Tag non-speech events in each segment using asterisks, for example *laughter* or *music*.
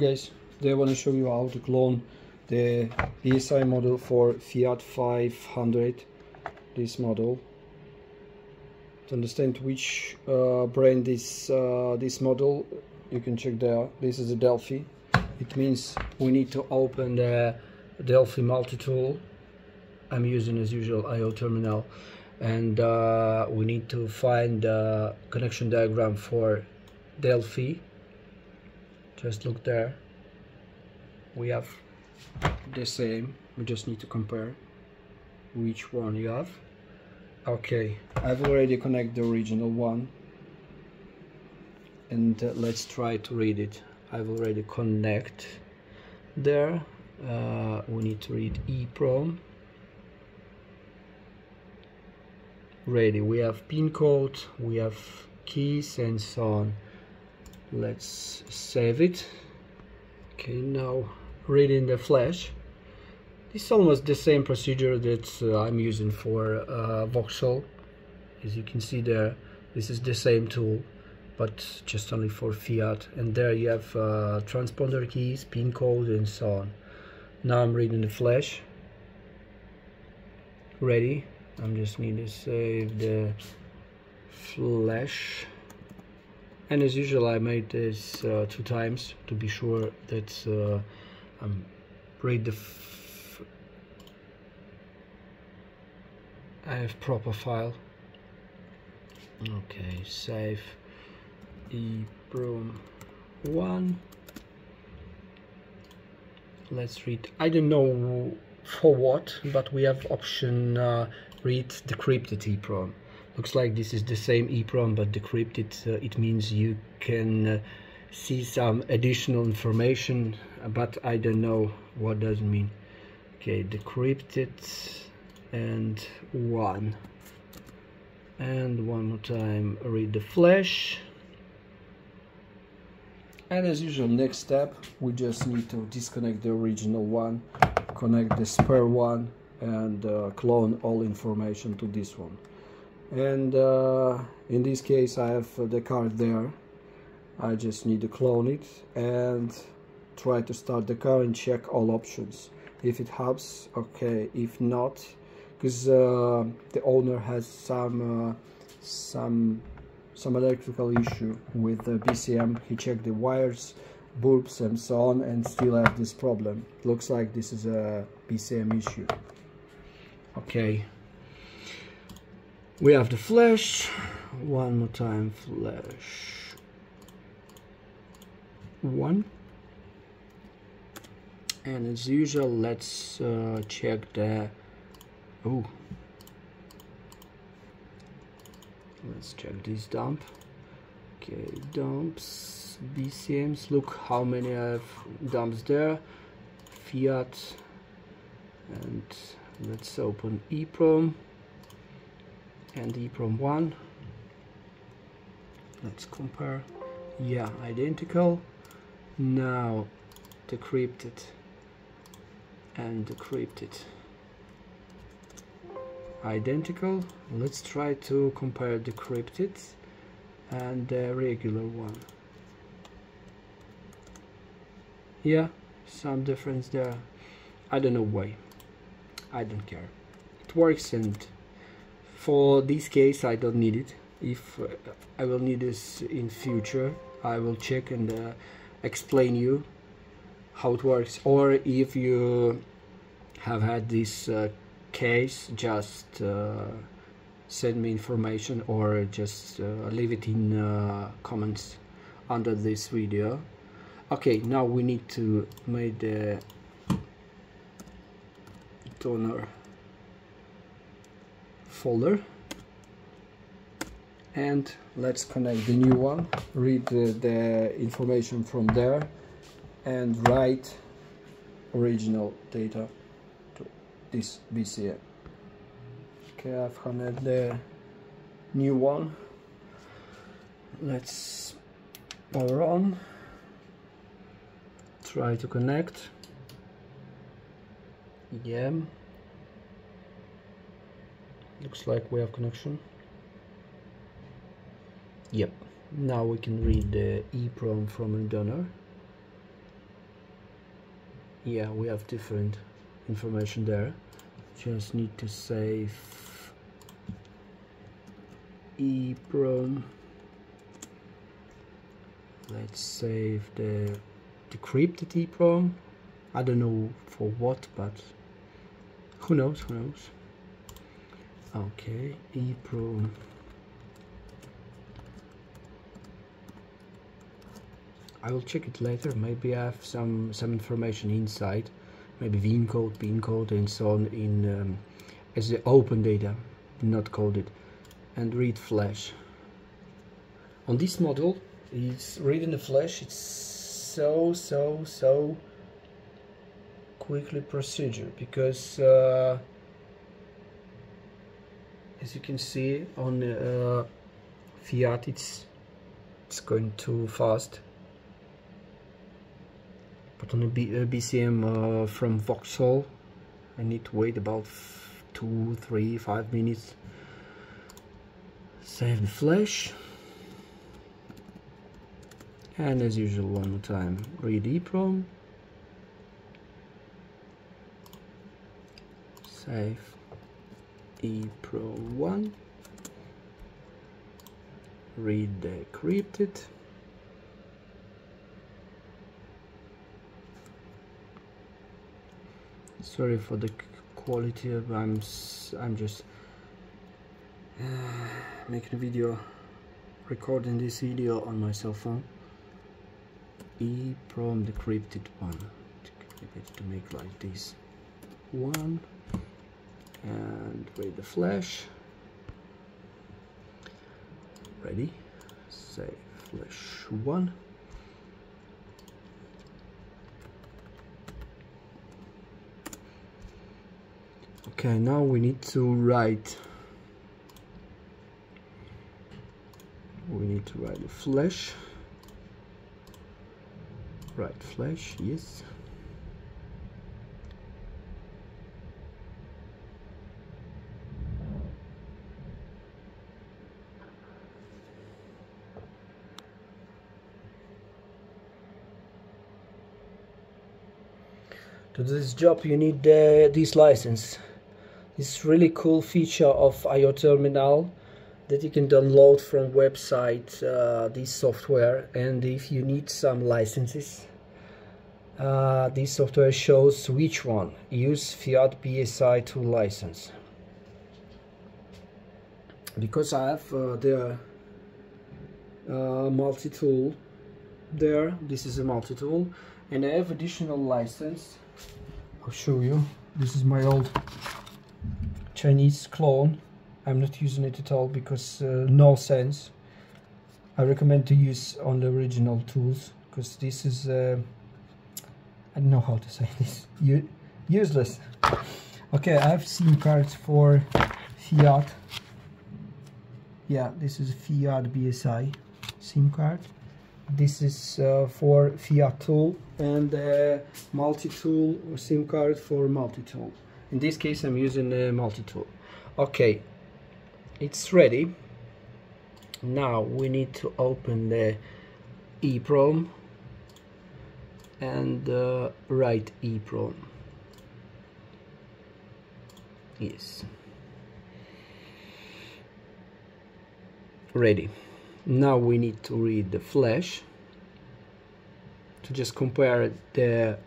guys today I want to show you how to clone the BSI model for Fiat 500 this model. To understand which uh, brand is uh, this model you can check there this is a Delphi. It means we need to open the Delphi multi-tool. I'm using as usual IO terminal. And uh, we need to find the connection diagram for Delphi just look there. We have the same we just need to compare which one you have. Okay I've already connected the original one and uh, let's try to read it. I've already connect there. Uh, we need to read EEPROM ready we have pin code we have keys and so on let's save it. Okay now reading the flash. This is almost the same procedure that uh, I'm using for uh, Vauxhall as you can see there this is the same tool but just only for Fiat. And there you have uh, transponder keys pin code and so on. Now I'm reading the flash. Ready? I'm just need to save the flash and as usual I made this uh, two times to be sure that uh, I'm read the I have proper file. Okay save. EEPROM 1 let's read. I don't know for what but we have option uh, read decrypted EEPROM looks like this is the same EEPROM but decrypted uh, it means you can uh, see some additional information but I don't know what does mean. Okay decrypted and one. And one more time read the flash. And as usual next step we just need to disconnect the original one connect the spare one and uh, clone all information to this one and uh, in this case I have the card there. I just need to clone it and try to start the car and check all options. If it helps okay. If not because uh, the owner has some uh, some some electrical issue with the BCM he checked the wires bulbs and so on and still have this problem. Looks like this is a BCM issue. Okay we have the flash one more time flash one. And as usual let's uh, check the oh let's check this dump. Okay dumps BCMs look how many I have dumps there. Fiat. And let's open EEPROM and EEPROM 1 let's compare. Yeah identical. Now decrypted and decrypted. Identical. Let's try to compare decrypted and the regular one. Yeah some difference there. I don't know why. I don't care. It works and for this case I don't need it. If uh, I will need this in future I will check and uh, explain you how it works. Or if you have had this uh, case just uh, send me information or just uh, leave it in uh, comments under this video. Okay now we need to make the donor folder. And let's connect the new one read the, the information from there and write original data to this BCM okay I've connected the new one. Let's power on. Try to connect. Yeah looks like we have connection. Yep. Now we can read the EEPROM from a donor. Yeah we have different information there. Just need to save EEPROM let's save the decrypted EEPROM I don't know for what but who knows who knows okay EEPROM I will check it later. Maybe I have some some information inside. Maybe VIN code, PIN code and so on in um, as the open data not coded. And read flash. On this model it's reading the flash. It's so so so quickly procedure because uh, as you can see on uh, Fiat it's it's going too fast. But on a B uh, BCM uh, from Vauxhall I need to wait about two, three, five minutes. Save the flash. And as usual one more time read EEPROM save EEPROM 1 read decrypted sorry for the quality of I'm I'm just uh, making a video recording this video on my cell phone. EEPROM decrypted one. To, to make like this. One and read the flash ready save flash one. Okay now we need to write. We need to write a flash write flash yes to do this job you need uh, this license. This really cool feature of IO Terminal that you can download from website uh, this software. And if you need some licenses uh, this software shows which one. Use Fiat BSI tool license. Because I have uh, the uh, multi-tool there. This is a multi-tool. And I have additional license I'll show you. This is my old Chinese clone. I'm not using it at all because uh, no sense. I recommend to use on the original tools because this is uh, I don't know how to say *laughs* this. U useless. Okay I have SIM cards for Fiat. Yeah this is Fiat BSI SIM card this is uh, for Fiat tool and uh, multi-tool or SIM card for multi-tool. In this case I'm using a multi-tool. Okay it's ready. Now we need to open the EEPROM and uh, write EEPROM yes. Ready now we need to read the flash to just compare the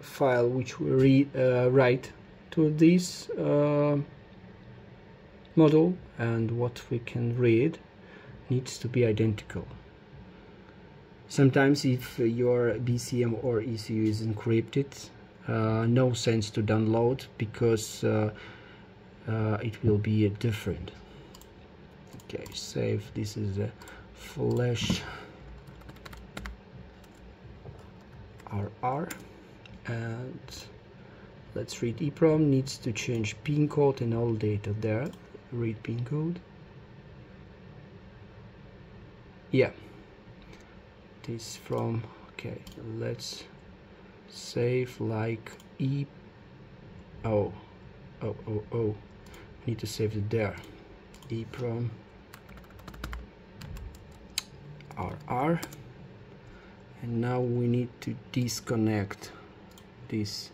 file which we read, uh, write to this uh, model and what we can read needs to be identical. Sometimes if your BCM or ECU is encrypted, uh, no sense to download because uh, uh, it will be different. Okay, save. This is a flash RR and let's read EEPROM needs to change pin code and all data there. Read pin code. Yeah. This from okay let's save like e. Oh oh oh oh. Need to save it there. EEPROM RR and now we need to disconnect this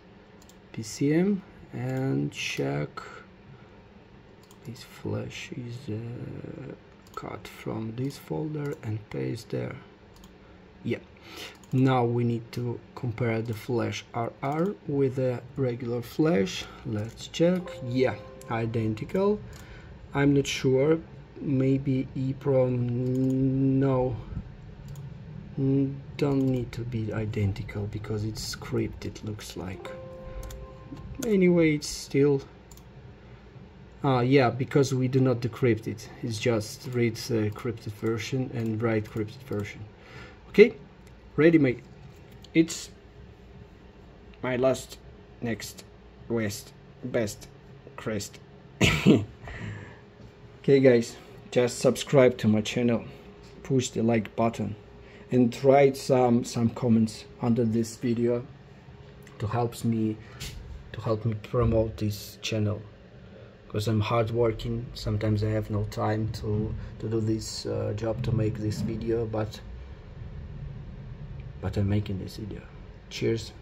BCM and check this flash is uh, cut from this folder and paste there. Yeah. Now we need to compare the flash RR with the regular flash. Let's check. Yeah identical. I'm not sure maybe EEPROM no. Don't need to be identical because it's scripted looks like. Anyway it's still uh, yeah because we do not decrypt it. It's just read the encrypted version and write encrypted version. Okay ready mate. It's my last next west best crest. *laughs* Okay guys just subscribe to my channel. Push the like button and write some some comments under this video to helps me to help me promote this channel. Because I'm hardworking. Sometimes I have no time to to do this uh, job to make this video but but I'm making this video. Cheers